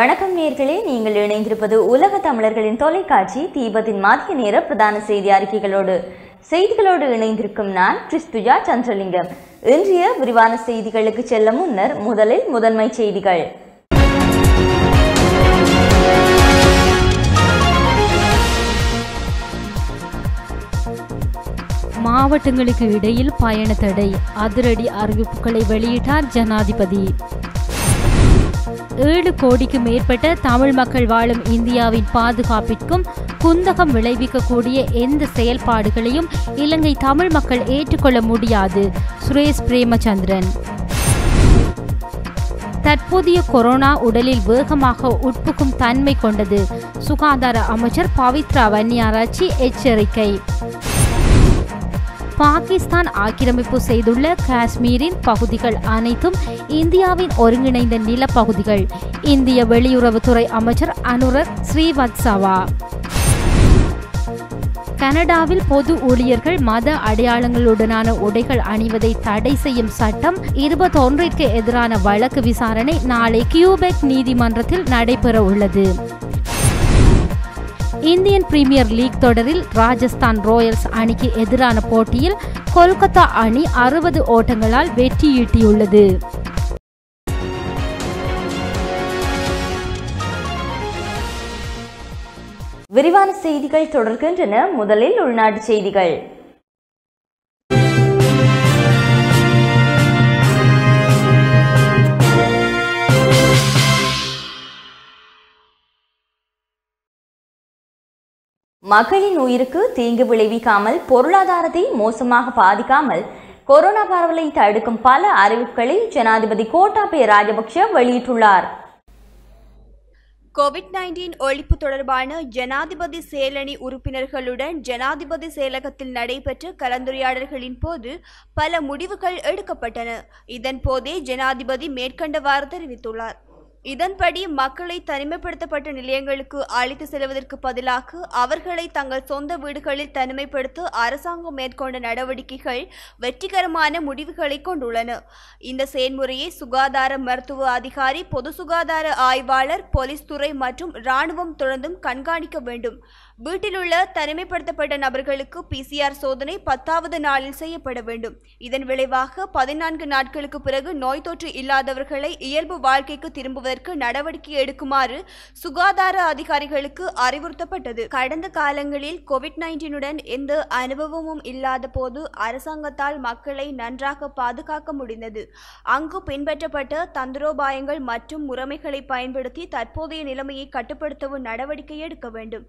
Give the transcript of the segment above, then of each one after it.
வணக்கம் நேர்களே. நீங்கள் இணைந்திருப்பது உலக தமிழர்களின் தொலைக்காட்சி தீபத்தின் மதிய நேர பிரதான செய்தி அறிக்கைகளோடு. செய்திகளோடு இணைந்திருக்கும் நான் கிறிஸ்துஜா சந்திரலிங்கம். இன்றைய விரிவான செய்திகளுக்கு செல்ல முன்னர் முதலில் முதன்மை செய்திகள். மாவட்டங்களுக்கு இடையில் பயண தடை அதிரடி அறிவிப்புகளை வெளியிட்டார் ஜனாதிபதி. ஏழு கோடிக்கு மேற்பட்ட தமிழ் மக்கள் வாழும் இந்தியாவின் பாதுகாப்பிற்கும் குந்தகம் விளைவிக்கக்கூடிய எந்த செயல்பாடுகளையும் இலங்கை தமிழ் மக்கள் ஏற்றுக்கொள்ள முடியாது. சுரேஷ் பிரேமச்சந்திரன். தற்போதைய கொரோனா உடலில் வேகமாக உட்புக்கும் தன்மை கொண்டது. சுகாதார அமைச்சர் பவித்ரா வன்னியாராச்சி எச்சரிக்கை. பாகிஸ்தான் ஆக்கிரமிப்பு செய்துள்ள காஷ்மீரின் பகுதிகள் அனைத்தும் இந்தியாவின் ஒருங்கிணைந்த நிலப்பகுதிகள். இந்திய வெளியுறவுத்துறை அமைச்சர் அனுரக் ஸ்ரீவத்சவா. கனடாவில் பொது ஊழியர்கள் மத அடையாளங்களுடனான உடைகள் அணிவதை தடை செய்யும் சட்டம் இருபத்தொன்றிற்கு எதிரான வழக்கு விசாரணை நாளை கியூபெக் நீதிமன்றத்தில் நடைபெற உள்ளது இந்தியன் பிரீமியர் லீக் தொடரில் ராஜஸ்தான் ராயல்ஸ் அணிக்கு எதிரான போட்டியில் கொல்கத்தா அணி அறுபது ஓட்டங்களால் வெற்றியீட்டியுள்ளது விரிவான செய்திகள் தொடர்கின்றன. முதலில் உள்நாட்டு செய்திகள். மக்களின் உயிருக்கு தீங்கு விளைவிக்காமல் பொருளாதாரத்தை மோசமாக பாதிக்காமல் கொரோனா பரவலை தடுக்கும் பல அறிவிப்புகளை ஜனாதிபதி கோட்டாபய ராஜபக்ஷ வெளியிட்டுள்ளார். கோவிட் நைன்டீன் ஒழிப்பு தொடர்பான ஜனாதிபதி செயலணி உறுப்பினர்களுடன் ஜனாதிபதி செயலகத்தில் நடைபெற்ற கலந்துரையாடல்களின் போது பல முடிவுகள் எடுக்கப்பட்டன. இதன் போதே ஜனாதிபதி மேற்கண்டவாறு தெரிவித்துள்ளார். இதன்படி மக்களை தனிமைப்படுத்தப்பட்ட நிலையங்களுக்கு அழைத்து செல்வதற்கு பதிலாக அவர்களை தங்கள் சொந்த வீடுகளில் தனிமைப்படுத்த அரசாங்கம் மேற்கொண்ட நடவடிக்கைகள் வெற்றிகரமான முடிவுகளை கொண்டுள்ளன. இந்த செயல்முறையை சுகாதார மருத்துவ அதிகாரி பொது சுகாதார ஆய்வாளர் போலீஸ் துறை மற்றும் இராணுவம் தொடர்ந்தும் கண்காணிக்க வேண்டும். வீட்டில் உள்ள தனிமைப்படுத்தப்பட்ட நபர்களுக்கு பிசிஆர் சோதனை பத்தாவது நாளில் செய்யப்பட வேண்டும். இதன் விளைவாக பதினான்கு நாட்களுக்கு பிறகு நோய் தொற்று இல்லாதவர்களை இயல்பு வாழ்க்கைக்கு திரும்புவதற்கு நடவடிக்கை எடுக்குமாறு சுகாதார அதிகாரிகளுக்கு அறிவுறுத்தப்பட்டது. கடந்த காலங்களில் கோவிட் நைன்டீனுடன் எந்த அனுபவமும் இல்லாத போது அரசாங்கத்தால் மக்களை நன்றாக பாதுகாக்க முடிந்தது. அங்கு பின்பற்றப்பட்ட தந்திரோபாயங்கள் மற்றும் முறைமைகளை பயன்படுத்தி தற்போதைய நிலைமையை கட்டுப்படுத்தவும் நடவடிக்கை எடுக்க வேண்டும்.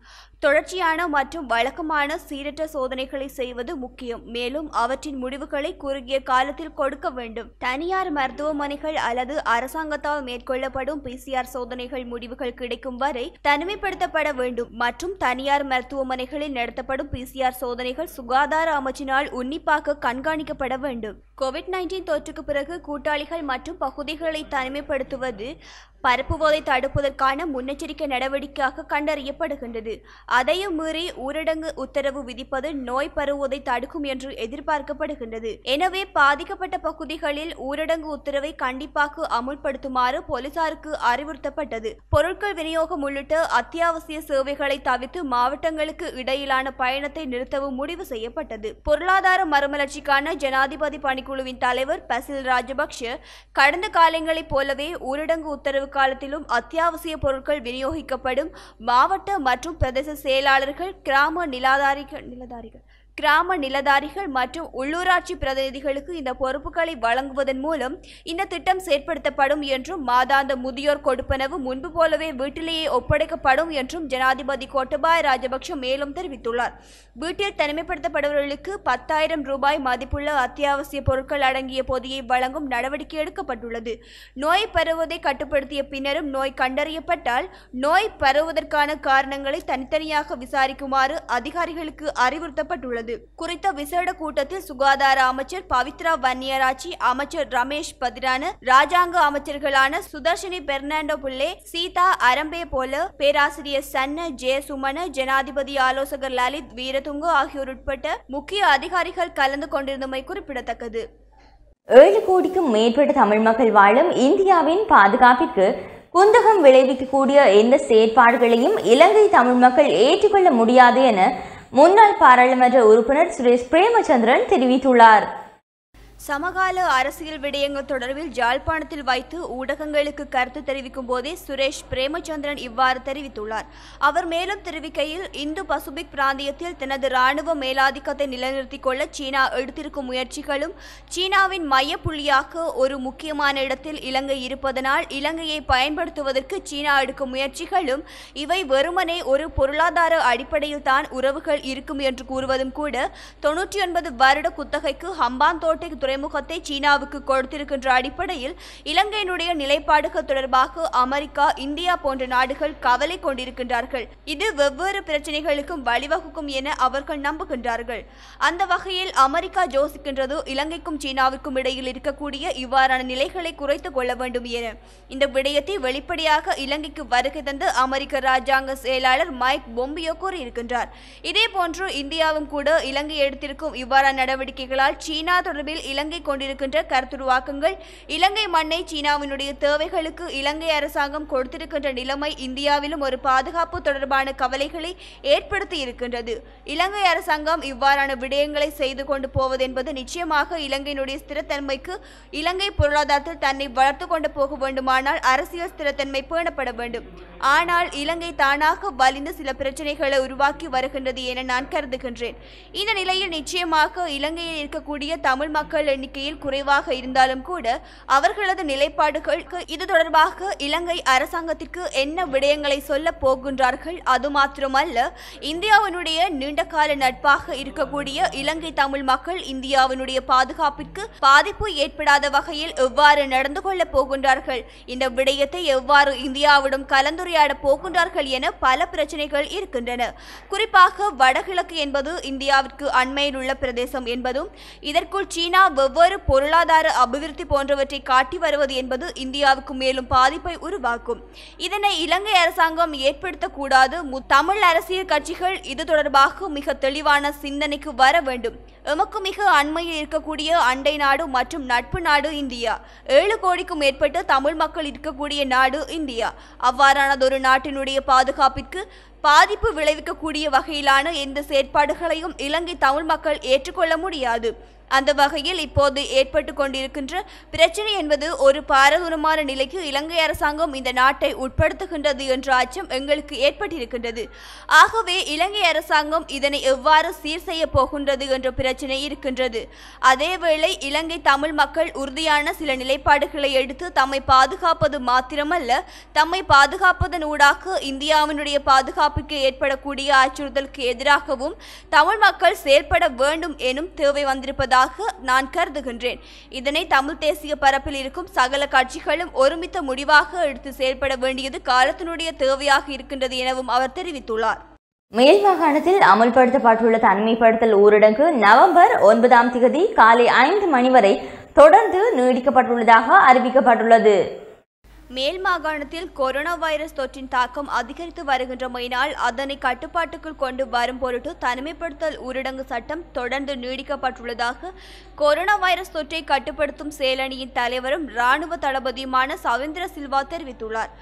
தொடர்ச்சியான மற்றும் வழக்கமான சீரற்ற சோதனைகளை செய்வது முக்கியம். மேலும் அவற்றின் முடிவுகளை குறுகிய காலத்தில் கொடுக்க வேண்டும். தனியார் மருத்துவமனைகள் அல்லது அரசாங்கத்தால் மேற்கொள்ளப்படும் பிசிஆர் சோதனைகள் முடிவுகள் கிடைக்கும் வரை தனிமைப்படுத்தப்பட வேண்டும். மற்றும் தனியார் மருத்துவமனைகளில் நடத்தப்படும் பிசிஆர் சோதனைகள் சுகாதார அமைச்சினால் உன்னிப்பாக கண்காணிக்கப்பட வேண்டும். கோவிட் நைன்டீன் தொற்றுக்கு பிறகு கூட்டாளிகள் மற்றும் பகுதிகளை தனிமைப்படுத்துவது பரப்புவதை தடுப்பதற்கான முன்னெச்சரிக்கை நடவடிக்கையாக கண்டறியப்படுகின்றது. தடையும் மீறி ஊரடங்கு உத்தரவு விதிப்பது நோய் பரவுவதை தடுக்கும் என்று எதிர்பார்க்கப்படுகின்றது. எனவே பாதிக்கப்பட்ட பகுதிகளில் ஊரடங்கு உத்தரவை கண்டிப்பாக அமுல்படுத்துமாறு போலீசாருக்கு அறிவுறுத்தப்பட்டது. பொருட்கள் விநியோகம் உள்ளிட்ட அத்தியாவசிய சேவைகளை தவிர்த்து மாவட்டங்களுக்கு இடையிலான பயணத்தை நிறுத்தவும் முடிவு செய்யப்பட்டது. பொருளாதார மறுமலர்ச்சிக்கான ஜனாதிபதி பணிக்குழுவின் தலைவர் பசில் ராஜபக்ஷ கடந்த காலங்களைப் போலவே ஊரடங்கு உத்தரவு காலத்திலும் அத்தியாவசிய பொருட்கள் விநியோகிக்கப்படும் மாவட்ட மற்றும் பிரதேச செயலாளர்கள் கிராம நிலாதாரிகள் நிலதாரிகள். கிராம நிலதாரிகள் மற்றும் உள்ளூராட்சி பிரதிநிதிகளுக்கு இந்த பொறுப்புகளை வழங்குவதன் மூலம் இந்த திட்டம் செயற்படுத்தப்படும் என்றும் மாதாந்த முதியோர் கொடுப்பனவு முன்பு போலவே வீட்டிலேயே ஒப்படைக்கப்படும் என்றும் ஜனாதிபதி கோட்டபாய ராஜபக்ஷ மேலும் தெரிவித்துள்ளார். வீட்டில் தனிமைப்படுத்தப்படுபவர்களுக்கு பத்தாயிரம் ரூபாய் மதிப்புள்ள அத்தியாவசிய பொருட்கள் அடங்கிய பொதியை வழங்கும் நடவடிக்கை எடுக்கப்பட்டுள்ளது. நோய் பரவுவதை கட்டுப்படுத்திய பின்னரும் நோய் கண்டறியப்பட்டால் நோய் பரவுவதற்கான காரணங்களை தனித்தனியாக விசாரிக்குமாறு அதிகாரிகளுக்கு அறிவுறுத்தப்பட்டுள்ளது. குறித்த விசேட கூட்டத்தில் சுகாதார அமைச்சர் பவித்ரா வன்னியராச்சி அமைச்சர் ரமேஷ் பதிரான ராஜாங்க அமைச்சர்களான சுதர்ஷினி பெர்னாண்டோ புல்லே சீதா அரம்பே போல பேராசிரியர் சன்ன ஜெயசுமன ஜனாதிபதி ஆலோசகர் லலித் வீரதுங்கு ஆகியோர் உட்பட்ட முக்கிய அதிகாரிகள் கலந்து கொண்டிருந்தமை குறிப்பிடத்தக்கது. ஏழு கோடிக்கும் மேற்பட்ட தமிழ் மக்கள் வாழும் இந்தியாவின் பாதுகாப்பிற்கு குந்தகம் விளைவிக்கக்கூடிய எந்த செயற்பாடுகளையும் இலங்கை தமிழ் மக்கள் ஏற்றுக்கொள்ள முடியாது என முன்னாள் பாராளுமன்ற உறுப்பினர் சுரேஷ் பிரேமச்சந்திரன் தெரிவித்துள்ளார். சமகால அரசியல் விடயங்கள் தொடர்பில் ஜாழ்ப்பாணத்தில் வைத்து ஊடகங்களுக்கு கருத்து தெரிவிக்கும் போதே சுரேஷ் பிரேமச்சந்திரன் இவ்வாறு தெரிவித்துள்ளார். அவர் மேலும் தெரிவிக்கையில் இந்து பசுபிக் பிராந்தியத்தில் தனது ராணுவ மேலாதிக்கத்தை நிலைநிறுத்திக் கொள்ள சீனா எடுத்திருக்கும் முயற்சிகளும் சீனாவின் மைய புள்ளியாக ஒரு முக்கியமான இடத்தில் இலங்கை இருப்பதனால் இலங்கையை பயன்படுத்துவதற்கு சீனா எடுக்கும் முயற்சிகளும் இவை வெறுமனே ஒரு பொருளாதார அடிப்படையில் தான் உறவுகள் இருக்கும் என்று கூறுவதும் கூட தொன்னூற்றி ஒன்பது வருட குத்தகைக்கு ஹம்பாந்தோட்டை துறைமுகத்தை சீனாவுக்கு கொடுத்திருக்கின்ற அடிப்படையில் இலங்கையினுடைய நிலைப்பாடுகள் தொடர்பாக அமெரிக்கா இந்தியா போன்ற நாடுகள் கவலை கொண்டிருக்கின்றார்கள். இது வெவ்வேறு பிரச்சனைகளுக்கும் வழிவகுக்கும் என அவர்கள் நம்புகின்றார்கள். அந்த வகையில் அமெரிக்கா யோசிக்கின்றது இலங்கைக்கும் சீனாவுக்கும் இடையில் இருக்கக்கூடிய இவ்வாறான நிலைகளை குறைத்துக் கொள்ள வேண்டும் என. இந்த விடயத்தை வெளிப்படையாக இலங்கைக்கு வருகை தந்து அமெரிக்க ராஜாங்க செயலாளர் மைக் பொம்பியோ கூறியிருக்கின்றார். இதே போன்று இந்தியாவும் கூட இலங்கை எடுத்திருக்கும் இவ்வாறான நடவடிக்கைகளால் சீனா தொடர்பில் இலங்கை கொண்டிருக்கின்ற கருத்துருவாக்கங்கள். இலங்கை மண்ணை சீனாவினுடைய தேவைகளுக்கு இலங்கை அரசாங்கம் கொடுத்திருக்கின்ற நிலைமை இந்தியாவிலும் ஒரு பாதுகாப்பு தொடர்பான கவலைகளை ஏற்படுத்தி இருக்கின்றது. இலங்கை அரசாங்கம் இவ்வாறான விடயங்களை செய்து கொண்டு போவது என்பது நிச்சயமாக இலங்கையினுடைய ஸ்திரத்தன்மைக்கு இலங்கை பொருளாதாரத்தில் தன்னை வளர்த்து கொண்டு போக வேண்டுமானால் அரசியல் ஸ்திரத்தன்மை பேணப்பட வேண்டும். ஆனால் இலங்கை தானாக வலிந்து சில பிரச்சனைகளை உருவாக்கி வருகின்றது என நான் கருதுகின்றேன். இந்த நிலையில் நிச்சயமாக இலங்கையில் இருக்கக்கூடிய தமிழ் மக்கள் எண்ணிக்கையில் குறைவாக இருந்தாலும் கூட அவர்களது நிலைப்பாடுகளுக்கு இது தொடர்பாக இலங்கை அரசாங்கத்திற்கு என்ன விடயங்களை சொல்ல போகின்றார்கள் அது மாத்திரமல்ல இந்தியாவினுடைய நீண்டகால நட்பாக இருக்கக்கூடிய இலங்கை தமிழ் மக்கள் இந்தியாவினுடைய பாதுகாப்பிற்கு பாதிப்பு ஏற்படாத வகையில் எவ்வாறு நடந்து கொள்ளப் போகின்றார்கள் இந்த விடயத்தை எவ்வாறு இந்தியாவிடம் கலந்துரையாட போகின்றார்கள் என பல பிரச்சனைகள் இருக்கின்றன. குறிப்பாக வடகிழக்கு என்பது இந்தியாவிற்கு அண்மையில் உள்ள பிரதேசம் என்பதும் இதற்குள் சீனா வெவ்வேறு பொருளாதார அபிவிருத்தி போன்றவற்றை காட்டி வருவது என்பது இந்தியாவுக்கு மேலும் பாதிப்பை உருவாக்கும். இதனை இலங்கை அரசாங்கம் ஏற்படுத்தக்கூடாது. தமிழ் அரசியல் கட்சிகள் இது தொடர்பாக மிக தெளிவான சிந்தனைக்கு வர வேண்டும். எமக்கு மிக அண்மையில் இருக்கக்கூடிய அண்டை நாடு மற்றும் நட்பு நாடு இந்தியா. ஏழு கோடிக்கும் மேற்பட்டு தமிழ் மக்கள் இருக்கக்கூடிய நாடு இந்தியா. அவ்வாறானதொரு நாட்டினுடைய பாதுகாப்பிற்கு பாதிப்பு விளைவிக்கக்கூடிய வகையிலான எந்த செயற்பாடுகளையும் இலங்கை தமிழ் மக்கள் ஏற்றுக்கொள்ள முடியாது. அந்த வகையில் இப்போது ஏற்பட்டு கொண்டிருக்கின்ற பிரச்சனை என்பது ஒரு பாரதூரமான நிலைக்கு இலங்கை அரசாங்கம் இந்த நாட்டை உட்படுத்துகின்றது என்ற அச்சம் எங்களுக்கு ஏற்பட்டிருக்கின்றது. ஆகவே இலங்கை அரசாங்கம் இதனை எவ்வாறு சீர் செய்ய போகின்றது என்ற பிரச்சனை இருக்கின்றது. அதேவேளை இலங்கை தமிழ் மக்கள் உறுதியான சில நிலைப்பாடுகளை எடுத்து தம்மை பாதுகாப்பது மாத்திரமல்ல தம்மை பாதுகாப்பதன் ஊடாக இந்தியாவினுடைய பாதுகாப்புக்கு ஏற்படக்கூடிய அச்சுறுத்தலுக்கு எதிராகவும் தமிழ் மக்கள் செயல்பட வேண்டும் எனும் தேவை வந்திருப்பதாக நான் கருதுகின்றேன். இதனை தமிழ் தேசிய பரப்பில் இருக்கும் சகல கட்சிகளும் ஒருமித்த முடிவாக எடுத்து செயல்பட வேண்டியது காலத்தினுடைய தேவையாக இருக்கின்றது எனவும் அவர் தெரிவித்துள்ளார். மேல் மாகாணத்தில் அமல்படுத்தப்பட்டுள்ள தனிமைப்படுத்தல் ஊரடங்கு நவம்பர் ஒன்பதாம் தேதி காலை ஐந்து மணி வரை தொடர்ந்து நீடிக்கப்பட்டுள்ளதாக அறிவிக்கப்பட்டுள்ளது. மேல் மாகாணத்தில் கொரோனா வைரஸ் தொற்றின் தாக்கம் அதிகரித்து வருகின்றமையினால் அதனை கட்டுப்பாட்டுக்குள் கொண்டு வரும் பொருட்டு தனிமைப்படுத்தல் ஊரடங்கு சட்டம் தொடர்ந்து நீடிக்கப்பட்டுள்ளதாக கொரோனா வைரஸ் தொற்றை கட்டுப்படுத்தும் செயலணியின் தலைவரும் இராணுவ தளபதியுமான சவேந்திர சில்வா தெரிவித்துள்ளார்.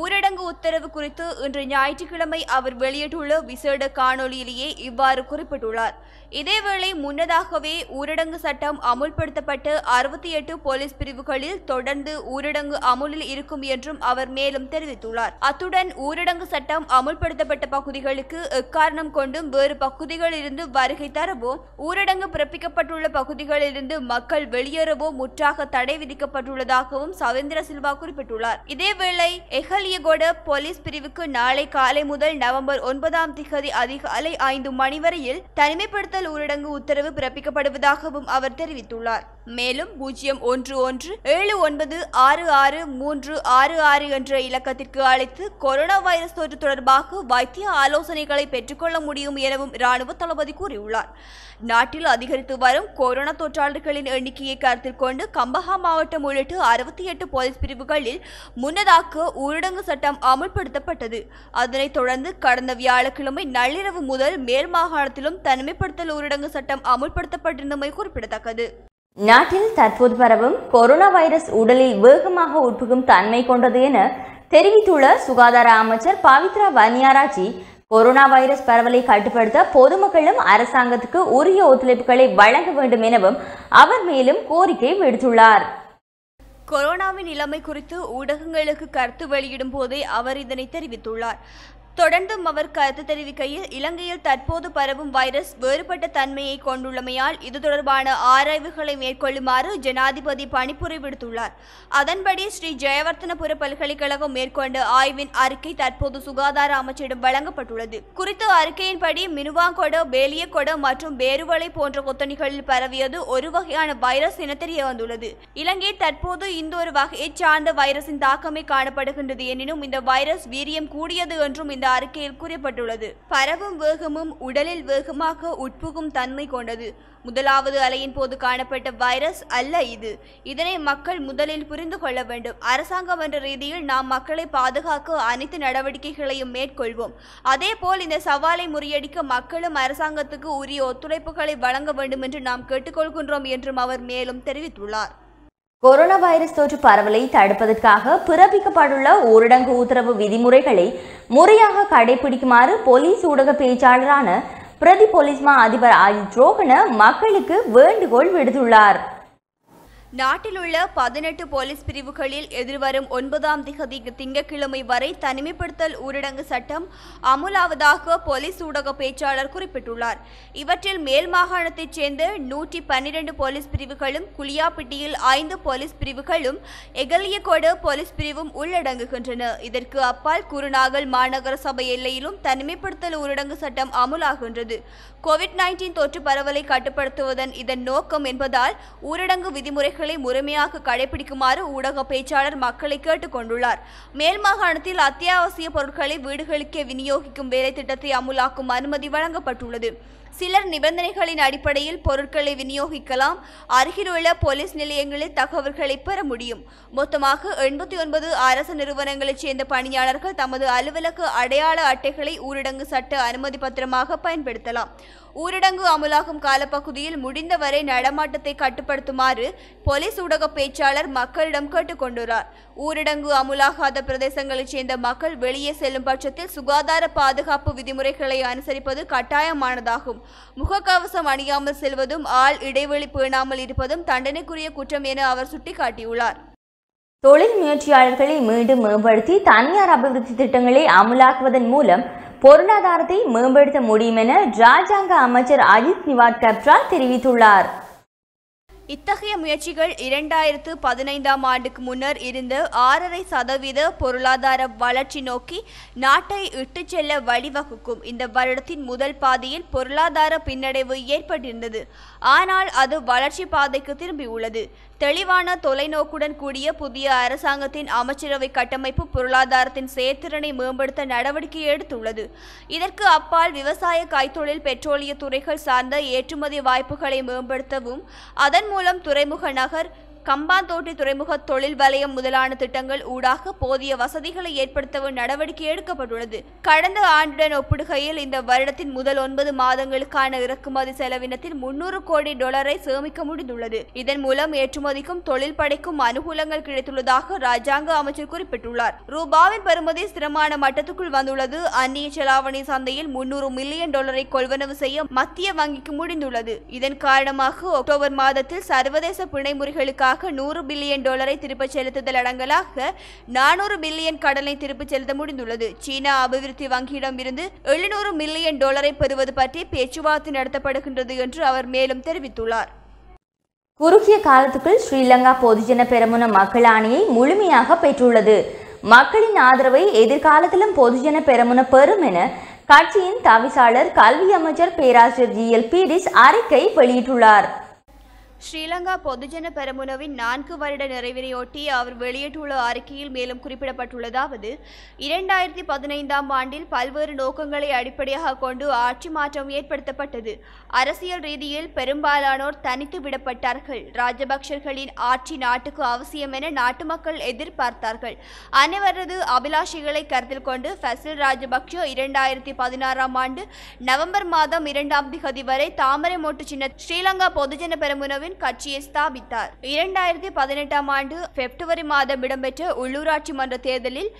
ஊரடங்கு உத்தரவு குறித்து இன்று ஞாயிற்றுக்கிழமை அவர் வெளியிட்டுள்ள விசேட காணொளியிலேயே இவ்வாறு குறிப்பிட்டுள்ளார். இதேவேளை முன்னதாகவே ஊரடங்கு சட்டம் அமுல்படுத்தப்பட்டு அறுபத்தி எட்டு போலீஸ் பிரிவுகளில் தொடர்ந்து ஊரடங்கு அமுலில் இருக்கும் என்றும் அவர் மேலும் தெரிவித்துள்ளார். அத்துடன் ஊரடங்கு சட்டம் அமுல்படுத்தப்பட்ட பகுதிகளுக்கு எக்காரணம் கொண்டும் வேறு பகுதிகளிலிருந்து வருகை தரவோ ஊரடங்கு பிறப்பிக்கப்பட்டுள்ள பகுதிகளிலிருந்து மக்கள் வெளியேறவோ முற்றாக தடை விதிக்கப்பட்டுள்ளதாகவும் சவேந்திர சில்வா குறிப்பிட்டுள்ளார். இதேவேளை எஹல் எஹலியகோட போலீஸ் பிரிவுக்கு நாளை காலை முதல் நவம்பர் ஒன்பதாம் திகதி அதிகாலை ஐந்து மணி வரையில் தனிமைப்படுத்தல் ஊரடங்கு உத்தரவு பிறப்பிக்கப்படுவதாகவும் அவர் தெரிவித்துள்ளார். மேலும் பூஜ்ஜியம் ஒன்று ஒன்று ஏழு ஒன்பது ஆறு ஆறு மூன்று ஆறு ஆறு என்ற இலக்கத்திற்கு அழைத்து கொரோனா வைரஸ் தொற்று தொடர்பாக வைத்திய ஆலோசனைகளை பெற்றுக்கொள்ள முடியும் எனவும் இராணுவ தளபதி கூறியுள்ளார். நாட்டில் அதிகரித்து வரும் கொரோனா தொற்றாளர்களின் எண்ணிக்கையை கருத்தில் கொண்டு கம்பஹா மாவட்டம் உள்ளிட்ட அறுபத்தி எட்டு போலீஸ் பிரிவுகளில் முன்னதாக ஊரடங்கு சட்டம் அமுல்படுத்தப்பட்டது. அதனைத் தொடர்ந்து கடந்த வியாழக்கிழமை நள்ளிரவு முதல் மேல் மாகாணத்திலும் தனிமைப்படுத்தல் ஊரடங்கு சட்டம் அமுல்படுத்தப்பட்டிருந்தமை குறிப்பிடத்தக்கது. நாட்டில் தற்போது பரவும் கொரோனா வைரஸ் உடலில் வேகமாக உட்புகும் தன்மை கொண்டது என தெரிவித்துள்ள சுகாதார அமைச்சர் பவித்ரா வன்யாராஜி கொரோனா வைரஸ் பரவலை கட்டுப்படுத்த பொதுமக்களும் அரசாங்கத்துக்கு உரிய ஒத்துழைப்புகளை வழங்க வேண்டும் எனவும் அவர் மேலும் கோரிக்கை விடுத்துள்ளார். கொரோனாவின் நிலைமை குறித்து ஊடகங்களுக்கு கருத்து வெளியிடும் போதே அவர் இதனை தெரிவித்துள்ளார். தொடர்ந்தும் அவர் கருத்து தெரிவிக்கையில் இலங்கையில் தற்போது பரவும் வைரஸ் வேறுபட்ட தன்மையை கொண்டுள்ளமையால் இது தொடர்பான ஆராய்வுகளை மேற்கொள்ளுமாறு ஜனாதிபதி பணிப்புரை விடுத்துள்ளார். அதன்படி ஸ்ரீ ஜெயவர்த்தனபுர பல்கலைக்கழகம் மேற்கொண்ட ஆய்வின் அறிக்கை தற்போது சுகாதார அமைச்சிடம் வழங்கப்பட்டுள்ளது. குறித்த அறிக்கையின்படி மினுவாங்கொட வேலியக்கொட மற்றும் பேருவளை போன்ற கொத்தணிகளில் பரவியது ஒரு வகையான வைரஸ் என தெரிய வந்துள்ளது இலங்கை தற்போது இந்த ஒரு வகையை சார்ந்த வைரஸின் தாக்கமே காணப்படுகின்றது எனினும் இந்த வைரஸ் வீரியம் கூடியது என்றும் இந்த அறிக்கையில் கூறப்பட்டுள்ளது. பரவும் வேகமும் உடலில் வேகமாக உட்புகும் தன்மை கொண்டது. முதலாவது அலையின் போது காணப்பட்ட வைரஸ் அல்ல இது. இதனை மக்கள் முதலில் புரிந்து கொள்ள வேண்டும். அரசாங்கம் என்ற ரீதியில் நாம் மக்களை பாதுகாக்க அனைத்து நடவடிக்கைகளையும் மேற்கொள்வோம். அதேபோல் இந்த சவாலை முறியடிக்க மக்களும் அரசாங்கத்துக்கு உரிய ஒத்துழைப்புகளை வழங்க வேண்டும் என்று நாம் கேட்டுக்கொள்கின்றோம் என்றும் அவர் மேலும் தெரிவித்துள்ளார். கொரோனா வைரஸ் தொற்று பரவலை தடுப்பதற்காக பிறப்பிக்கப்பட்டுள்ள ஊரடங்கு உத்தரவு விதிமுறைகளை முறையாக கடைபிடிக்குமாறு போலீஸ் ஊடக பேச்சாளரான பிரதி போலீஸ் மா அதிபர் அஜித் ரோகன மக்களுக்கு வேண்டுகோள் விடுத்துள்ளார். நாட்டில் உள்ள பதினெட்டு போலீஸ் பிரிவுகளில் எதிர்வரும் ஒன்பதாம் திகதி திங்கட்கிழமை வரை தனிமைப்படுத்தல் ஊரடங்கு சட்டம் அமுலாவதாக போலீஸ் ஊடக பேச்சாளர் குறிப்பிட்டுள்ளார். இவற்றில் மேல் மாகாணத்தைச் சேர்ந்த நூற்றி பன்னிரண்டு போலீஸ் பிரிவுகளும் குளியாப்பிட்டியில் ஐந்து போலீஸ் பிரிவுகளும் எகலியகோடு போலீஸ் பிரிவும் உள்ளடங்குகின்றன. இதற்கு அப்பால் குருநாகல் மாநகர சபை எல்லையிலும் தனிமைப்படுத்தல் ஊரடங்கு சட்டம் அமுலாகின்றது. கோவிட் நைன்டீன் தொற்று பரவலை கட்டுப்படுத்துவதன் இதன் நோக்கம் என்பதால் ஊரடங்கு விதிமுறைகள் முறைமையாக கடைபிடிக்குமாறு ஊடக பேச்சாளர் மக்களை கேட்டுக்கொண்டுள்ளார் மேல் மாகாணத்தில் அத்தியாவசிய பொருட்களை வீடுகளுக்கே விநியோகிக்கும் வேலை திட்டத்தை அமுலாக்கும் அனுமதி வழங்கப்பட்டுள்ளது. சிலர் நிபந்தனைகளின் அடிப்படையில் பொருட்களை விநியோகிக்கலாம். அருகிலுள்ள போலீஸ் நிலையங்களில் தகவல்களை பெற முடியும். மொத்தமாக எண்பத்தி ஒன்பது அரசு நிறுவனங்களைச் சேர்ந்த பணியாளர்கள் தமது அலுவலக அடையாள அட்டைகளை ஊரடங்கு சட்ட அனுமதி பத்திரமாக பயன்படுத்தலாம். ஊரடங்கு அமலாகும் காலப்பகுதியில் முடிந்தவரை நடமாட்டத்தை கட்டுப்படுத்துமாறு போலீஸ் ஊடக பேச்சாளர் மக்களிடம் கேட்டுக்கொண்டுள்ளார். ஊரடங்கு அமுலாகாத பிரதேசங்களைச் சேர்ந்த மக்கள் வெளியே செல்லும் பட்சத்தில் சுகாதார பாதுகாப்பு விதிமுறைகளை அனுசரிப்பது கட்டாயமானதாகும். முகக்கவசம் அணியாமல் செல்வதும் ஆள் இடைவெளி பேணாமல் இருப்பதும் தண்டனைக்குரிய குற்றம் என அவர் சுட்டிக்காட்டியுள்ளார். தொழில் முயற்சியாளர்களை மீண்டும் மேம்படுத்தி தனியார் அபிவிருத்தி திட்டங்களை அமுலாக்குவதன் மூலம் பொருளாதாரத்தை மேம்படுத்த முடியும் என ராஜாங்க அமைச்சர் அஜித் நிவாட் கப்ரா தெரிவித்துள்ளார். இத்தகைய முயற்சிகள் இரண்டாயிரத்து பதினைந்தாம் ஆண்டுக்கு முன்னர் இருந்த ஆறரை சதவீத பொருளாதார வளர்ச்சி நோக்கி நாட்டை இட்டுச் செல்ல வழிவகுக்கும். இந்த வருடத்தின் முதல் பாதியில் பொருளாதார பின்னடைவு ஏற்பட்டிருந்தது. ஆனால் அது வளர்ச்சி பாதைக்கு திரும்பியுள்ளது தெளிவான தொலைநோக்குடன் கூடிய புதிய அரசாங்கத்தின் அமைச்சரவை கட்டமைப்பு பொருளாதாரத்தின் செயற்திறனை மேம்படுத்த நடவடிக்கை எடுத்துள்ளது. இதற்கு அப்பால் விவசாய கைத்தொழில் பெட்ரோலிய துறைகள் சார்ந்த ஏற்றுமதி வாய்ப்புகளை மேம்படுத்தவும் அதன் மூலம் துறைமுக நகர் கம்பாந்தோட்டை துறைமுக தொழில் வலயம் முதலான திட்டங்கள் ஊடாக போதிய வசதிகளை ஏற்படுத்தவும் நடவடிக்கை எடுக்கப்பட்டுள்ளது. கடந்த ஆண்டுடன் ஒப்பிடுகையில் இந்த வருடத்தின் முதல் ஒன்பது மாதங்களுக்கான இறக்குமதி செலவினத்தில் முன்னூறு கோடி டாலரை சேமிக்க முடிந்துள்ளது. இதன் மூலம் ஏற்றுமதிக்கும் தொழில் படைக்கும் அனுகூலங்கள் கிடைத்துள்ளதாக ராஜாங்க அமைச்சர் குறிப்பிட்டுள்ளார். ரூபாவின் பெறுமதி ஸ்திரமான மட்டத்துக்குள் வந்துள்ளது. அந்நிய செலாவணி சந்தையில் முன்னூறு மில்லியன் டாலரை கொள்வனவு செய்ய மத்திய வங்கிக்கு முடிந்துள்ளது. இதன் காரணமாக அக்டோபர் மாதத்தில் சர்வதேச பிணைமுறைகளுக்காக முறைகளுக்காக நூறு பில்லியன் டாலரை திருப்பிச் செலுத்துதல் அடங்கலாக நானூறு பில்லியன் கடனை திருப்பிச் செலுத்த முடிந்துள்ளது. சீனா அபிவிருத்தி வங்கியிடம் இருந்து எழுநூறு மில்லியன் டாலரை பெறுவது பற்றி பேச்சுவார்த்தை நடத்தப்படுகின்றது என்று அவர் மேலும் தெரிவித்துள்ளார். குறுகிய காலத்துக்குள் ஸ்ரீலங்கா பொதுஜன பெரமுன மக்கள் ஆணையை முழுமையாக பெற்றுள்ளது. மக்களின் ஆதரவை எதிர்காலத்திலும் பொதுஜன பெரமுன பெறும் என கட்சியின் தவிசாளர் கல்வி அமைச்சர் பேராசிரியர் ஜி எல் பீரிஸ் அறிக்கை வெளியிட்டுள்ளார். ஸ்ரீலங்கா பொதுஜன பெரமுனவின் நான்கு வருட நிறைவினையொட்டி அவர் வெளியிட்டுள்ள அறிக்கையில் மேலும் குறிப்பிடப்பட்டுள்ளதாவது இரண்டாயிரத்தி பதினைந்தாம் ஆண்டில் பல்வேறு நோக்கங்களை அடிப்படையாக கொண்டு ஆட்சி மாற்றம் ஏற்படுத்தப்பட்டது. அரசியல் ரீதியில் பெரும்பாலானோர் தனித்து விடப்பட்டார்கள். ராஜபக்சர்களின் ஆட்சி நாட்டுக்கு அவசியம் என நாட்டு மக்கள் எதிர்பார்த்தார்கள். அனைவரது அபிலாஷைகளை கருத்தில் கொண்டு ஃபசில் ராஜபக்ஷ இரண்டாயிரத்தி பதினாறாம் ஆண்டு நவம்பர் மாதம் இரண்டாம் திகதி வரை தாமரை மோட்டு சின்ன ஸ்ரீலங்கா பொதுஜன பெரமுனவில் பிரவீன் கட்சியை ஸ்தாபித்தார். இரண்டாயிரத்தி பதினெட்டாம் ஆண்டு பிப்ரவரி மாதம் இடம்பெற்ற உள்ளூராட்சி மன்ற தேர்தலில்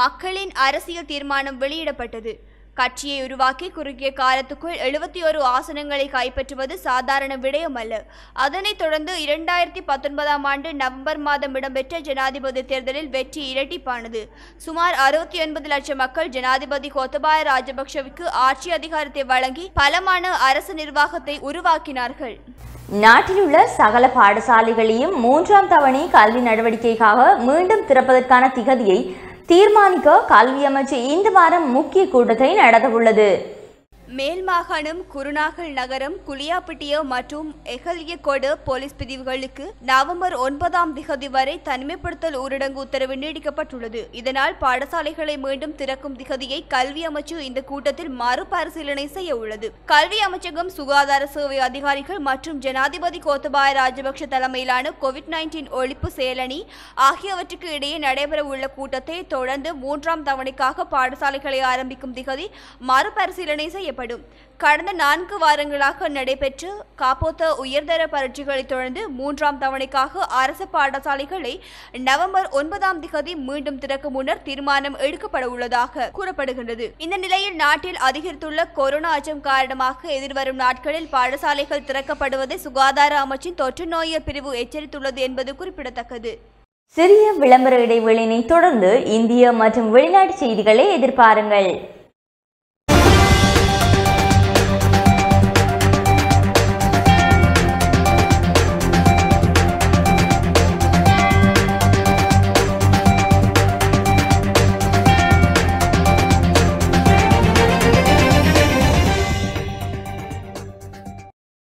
மக்களின் அரசியல் தீர்மானம் வெளியிடப்பட்டது. கட்சியை உருவாக்கி குறுகிய காலத்துக்குள் எழுபத்தி ஒரு ஆசனங்களை கைப்பற்றுவது சாதாரண விடயமல்ல அதனைத் தொடர்ந்து இரண்டாயிரத்தி பத்தொன்பதாம் ஆண்டு நவம்பர் மாதம் இடம்பெற்ற ஜனாதிபதி தேர்தலில் வெற்றி இரட்டிப்பானது. சுமார் அறுபத்தி ஒன்பது லட்சம் மக்கள் ஜனாதிபதி கோத்தபாய ராஜபக்ஷவுக்கு ஆட்சி அதிகாரத்தை வழங்கி பலமான அரசு நிர்வாகத்தை உருவாக்கினார்கள். நாட்டில் உள்ள சகல பாடசாலைகளையும் மூன்றாம் தவணை கல்வி நடவடிக்கைக்காக மீண்டும் திறப்பதற்கான திகதியை தீர்மானிக்க கல்வி அமைச்சு இந்த வாரம் முக்கிய கூட்டத்தை நடத்தவுள்ளது. மேல் மாகாணம் குருநாகல் நகரம் குளியாப்பிட்டிய மற்றும் எகலியகொடு போலீஸ் பிரிவுகளுக்கு நவம்பர் ஒன்பதாம் திகதி வரை தனிமைப்படுத்தல் ஊரடங்கு உத்தரவு நீடிக்கப்பட்டுள்ளது. இதனால் பாடசாலைகளை மீண்டும் திறக்கும் திகதியை கல்வி அமைச்சு இந்த கூட்டத்தில் மறுபரிசீலனை செய்ய உள்ளது. கல்வி அமைச்சகம் சுகாதார சேவை அதிகாரிகள் மற்றும் ஜனாதிபதி கோத்தபாய ராஜபக்ஷ தலைமையிலான கோவிட் நைன்டீன் ஒழிப்பு செயலணி ஆகியவற்றுக்கு இடையே நடைபெற உள்ள கூட்டத்தை தொடர்ந்து மூன்றாம் தவணைக்காக பாடசாலைகளை ஆரம்பிக்கும் திகதி மறுபரிசீலனை செய்யப்படும் கடந்த நான்கு வாரங்களாக நடைபெற்ற காப்போத்த உயர்தர பரீட்சைகளைத் தொடர்ந்து மூன்றாம் தவணைக்காக அரசு பாடசாலைகளை நவம்பர் ஒன்பதாம் திகதி மீண்டும் திறக்கும் முன்னர் தீர்மானம் எடுக்கப்பட உள்ளதாக கூறப்படுகின்றது. இந்த நிலையில் நாட்டில் அதிகரித்துள்ள கொரோனா அச்சம் காரணமாக எதிர்வரும் நாட்களில் பாடசாலைகள் திறக்கப்படுவதை சுகாதார அமைச்சின் தொற்று நோயர் பிரிவு எச்சரித்துள்ளது என்பது குறிப்பிடத்தக்கது. சிறிய விளம்பர இடைவெளியினை தொடர்ந்து இந்திய மற்றும் வெளிநாட்டு செய்திகளை எதிர்பாருங்கள்.